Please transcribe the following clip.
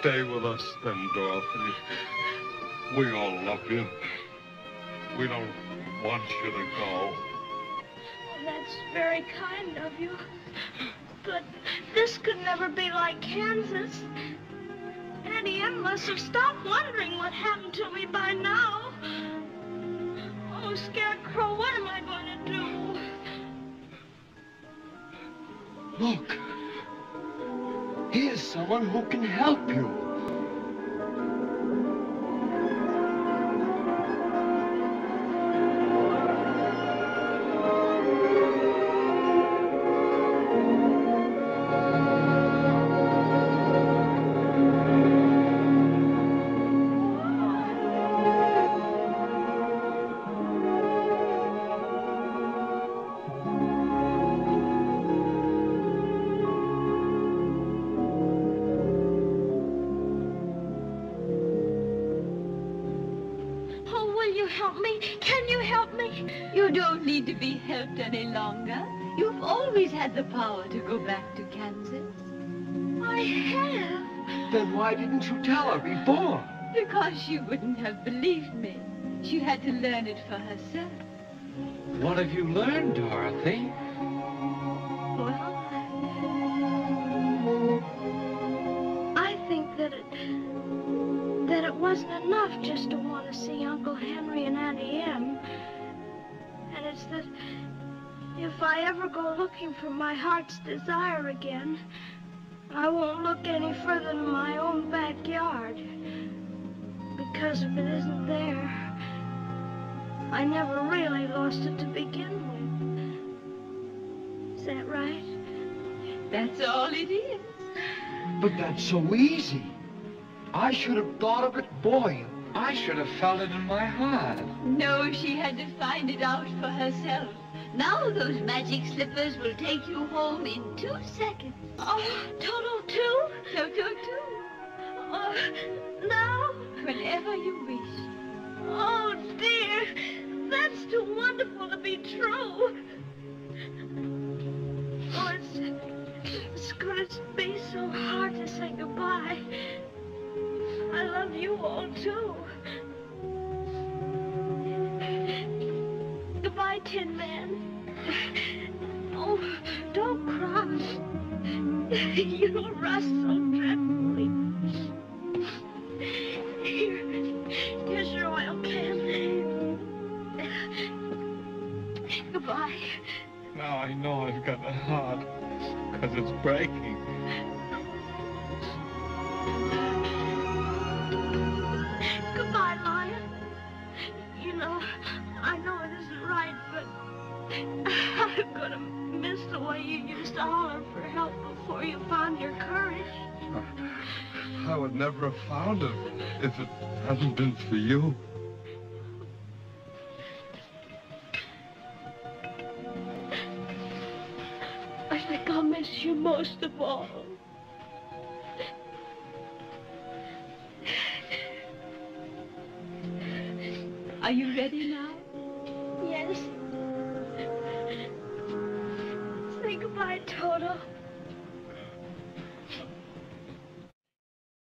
Stay with us then, Dorothy. We all love you. We don't want you to go. That's very kind of you. But this could never be like Kansas. Auntie Em must have stopped wondering what happened to me by now. Oh, Scarecrow, what am I going to do? Look. Here's someone who can help you. Any longer. You've always had the power to go back to Kansas. I have. Then why didn't you tell her before? Because she wouldn't have believed me. She had to learn it for herself. What have you learned, Dorothy? Well, I think that it that it wasn't enough just to want to see Uncle Henry and Auntie Em. And it's that if I ever go looking for my heart's desire again, I won't look any further than my own backyard. Because if it isn't there, I never really lost it to begin with. Is that right? That's all it is. But that's so easy. I should have thought of it for you. I should have felt it in my heart. No, she had to find it out for herself. Now those magic slippers will take you home in two seconds. Oh, Toto too? Toto too. Oh, now? Whenever you wish. Oh, dear. That's too wonderful to be true. Tin Man. Oh, don't cry. You'll rust so dreadfully. Here, here's your oil can. Goodbye. Now I know I've got a heart, because it's breaking. I'm gonna miss the way you used to holler for help before you found your courage. I would never have found it if it hadn't been for you. I think I'll miss you most of all. Are you ready,